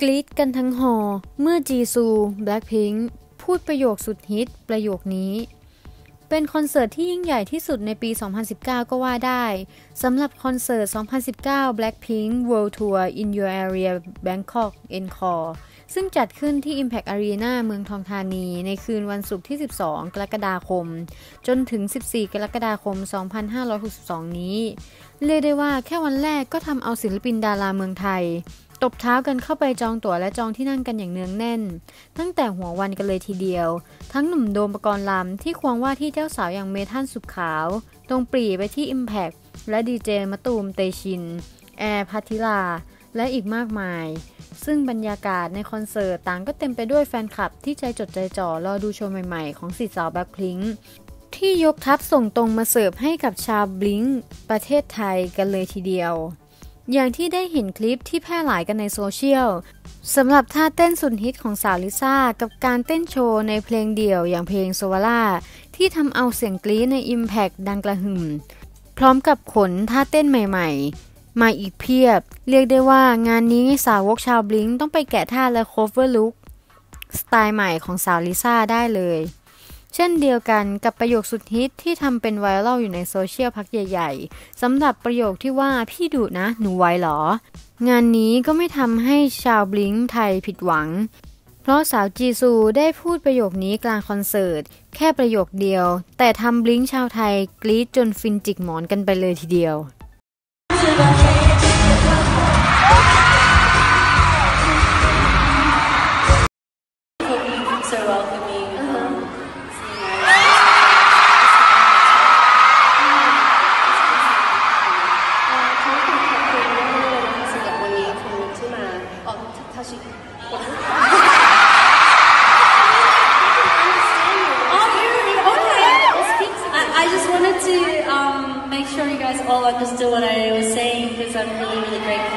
กรีดกันทั้งหอ เมื่อจีซูแบล็คพิงค์พูดประโยคสุดฮิตประโยคนี้ เป็นคอนเสิร์ตที่ยิ่งใหญ่ที่สุดในปี 2019 ก็ว่าได้สำหรับคอนเสิร์ต 2019 Blackpink World Tour in Your Area Bangkok Encore ซึ่งจัดขึ้นที่ Impact Arena เมืองทองธานี ในคืนวันศุกร์ที่ 12 กรกฎาคม จนถึง 14 กรกฎาคม 2562 นี้ เรียกได้ว่าแค่วันแรกก็ทำเอาศิลปินดาราเมืองไทยตบเท้ากันเข้าไปจองตั๋วและจองที่นั่งกันอย่างเนืองแน่น ตั้งแต่หัววันกันเลยทีเดียว ทั้งหนุ่มโดมปกรณ์ลำที่ควงว่าที่เจ้าสาวอย่างเมทัลสุขขาว ตรงปรี่ไปที่ Impact และดีเจมะตูมเตชิน แอร์ภัณฑิลา และอีกมากมาย ซึ่งบรรยากาศในคอนเสิร์ตต่างก็เต็มไปด้วยแฟนคลับที่ใจจดใจจ่อรอดูโชว์ใหม่ๆ ของสี่สาวแบ็คพลิงที่ยกทัพส่งตรงมาเสิร์ฟให้กับชาว BLINK ประเทศไทยกันเลยทีเดียว อย่างที่ได้เห็นคลิปที่แพร่หลายกันในโซเชียลสำหรับท่าเต้นสุดฮิตของสาวลิซ่า กับการเต้นโชว์ในเพลงเดี่ยวอย่างเพลง Swalla ที่ทำเอาเสียงกรี๊ดใน Impact ดังกระหึ่ม พร้อมกับขนท่าเต้นใหม่ๆ มาอีกเพียบ เรียกได้ว่างานนี้สาวกชาว BLINK ต้องไปแกะท่าและ cover look สไตล์ใหม่ของสาวลิซ่าได้เลย เช่นเดียวกันกับประโยคสุดฮิตที่ทำเป็นไวรัลอยู่ในโซเชียลพักใหญ่ๆสำหรับประโยคที่ว่าพี่ดุนะ หนูไวหรอ งานนี้ก็ไม่ทำให้ชาวบลิงไทยผิดหวัง เพราะสาวจีซูได้พูดประโยคนี้กลางคอนเสิร์ต แค่ประโยคเดียว แต่ทำบลิงชาวไทยกรี๊ดจนฟินจิกหมอนกันไปเลยทีเดียว all understood what I was saying because I'm really, really grateful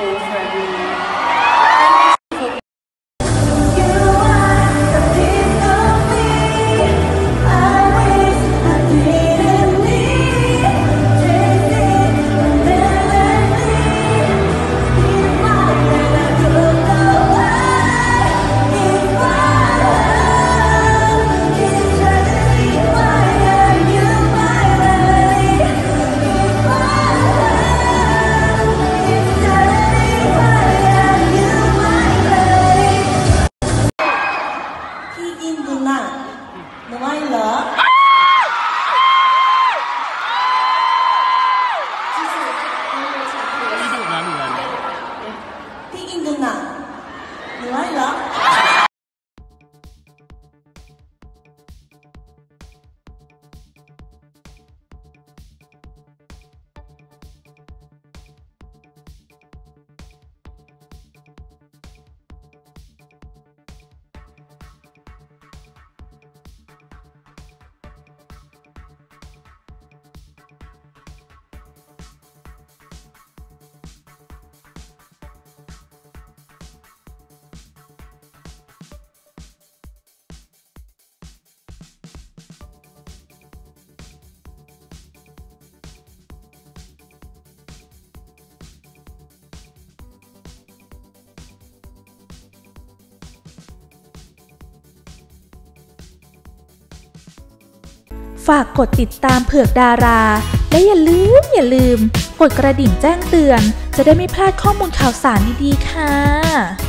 Người. ฝากกดติดตามเผือกดารา และอย่าลืมอย่าลืม กดกระดิ่งแจ้งเตือน จะได้ไม่พลาดข้อมูลข่าวสารดีๆค่ะ